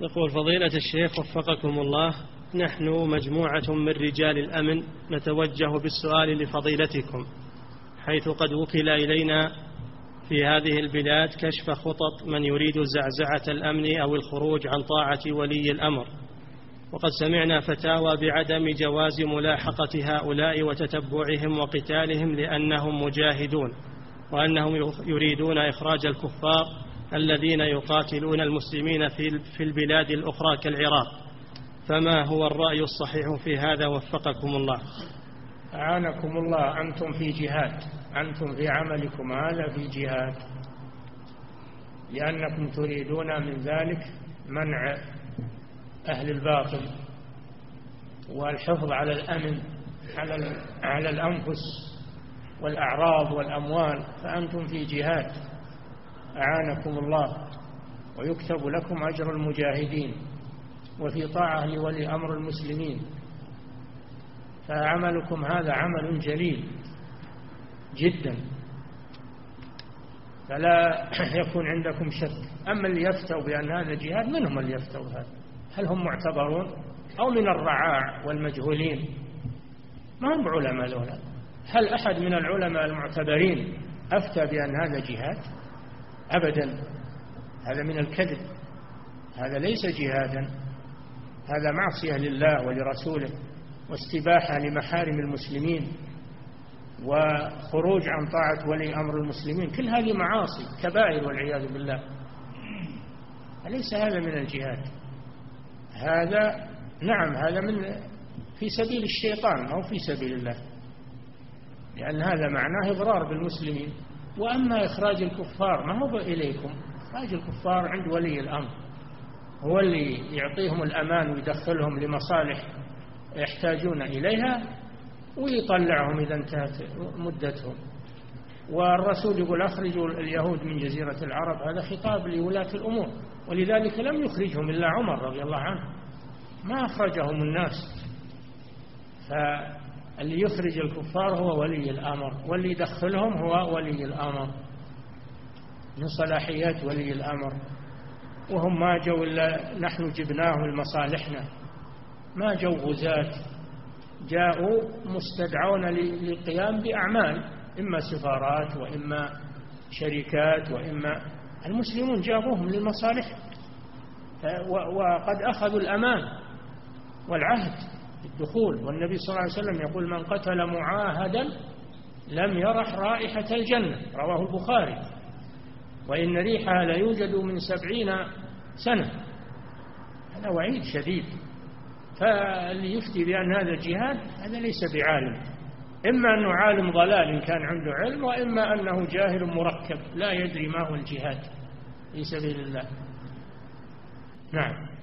يقول فضيلة الشيخ وفقكم الله نحن مجموعة من رجال الأمن نتوجه بالسؤال لفضيلتكم حيث قد وكل إلينا في هذه البلاد كشف خطط من يريد زعزعة الأمن أو الخروج عن طاعة ولي الأمر. وقد سمعنا فتاوى بعدم جواز ملاحقة هؤلاء وتتبعهم وقتالهم لأنهم مجاهدون وأنهم يريدون إخراج الكفار الذين يقاتلون المسلمين في البلاد الأخرى كالعراق. فما هو الرأي الصحيح في هذا؟ وفقكم الله. أعانكم الله. أنتم في جهاد. أنتم في عملكم. هذا في جهاد. لأنكم تريدون من ذلك منع أهل الباطل والحفظ على الأمن على على الأنفس والأعراض والأموال. فأنتم في جهاد. أعانكم الله ويكتب لكم أجر المجاهدين وفي طاعة لولي أمر المسلمين. فعملكم هذا عمل جليل جدا. فلا يكون عندكم شك. أما اللي يفتوا بأن هذا جهاد من هم اللي يفتوا هذا هل هم معتبرون أو من الرعاع والمجهولين؟ ما هم علماء ذولا هل أحد من العلماء المعتبرين أفتى بأن هذا جهاد؟ أبدا. هذا من الكذب. هذا ليس جهادا. هذا معصية لله ولرسوله واستباحة لمحارم المسلمين وخروج عن طاعة ولي أمر المسلمين. كل هذه معاصي كبائر والعياذ بالله. أليس هذا من الجهاد؟ هذا نعم هذا من في سبيل الشيطان أو في سبيل الله. لأن هذا معناه إضرار بالمسلمين. وأما إخراج الكفار ما هو إليكم؟ إخراج الكفار عند ولي الأمر. هو اللي يعطيهم الأمان ويدخلهم لمصالح يحتاجون إليها ويطلعهم إذا انتهت مدتهم. والرسول يقول أخرجوا اليهود من جزيرة العرب هذا خطاب لولاة الأمور. ولذلك لم يخرجهم إلا عمر رضي الله عنه. ما أخرجهم الناس. فاللي يخرج الكفار هو ولي الأمر واللي يدخلهم هو ولي الأمر. من صلاحيات ولي الأمر. وهم ما جو إلا نحن جبناهم لمصالحنا ما جو غزاة. جاءوا مستدعون للقيام بأعمال إما سفارات وإما شركات وإما المسلمون جابوهم للمصالح. وقد أخذوا الأمان والعهد. بالدخول والنبي صلى الله عليه وسلم يقول من قتل معاهدا لم يرح رائحة الجنة. رواه البخاري. وإن ريحها ليوجد من سبعين سنة. هذا وعيد شديد. فاللي يفتي بأن هذا جهاد هذا ليس بعالم. إما أنه عالم ضلال إن كان عنده علم وإما أنه جاهل مركب لا يدري ما هو الجهاد. في سبيل الله. نعم.